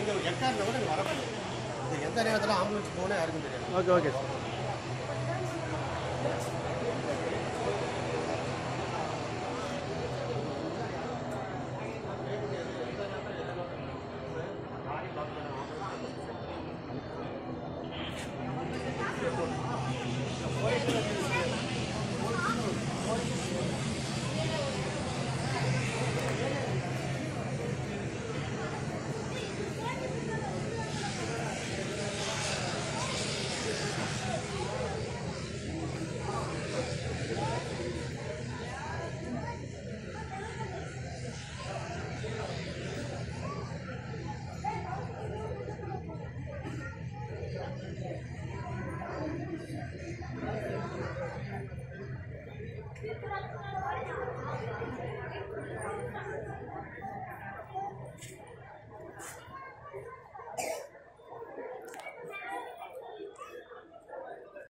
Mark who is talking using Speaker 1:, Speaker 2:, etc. Speaker 1: இங்கே எட்டாக இருந்தால் கூட இங்கே எந்த நேரத்தில் ஆம்புலன்ஸ் போனால் யாருக்கும் தெரியாது ஓகே ஓகே
Speaker 2: Thank you. ありがとうございます。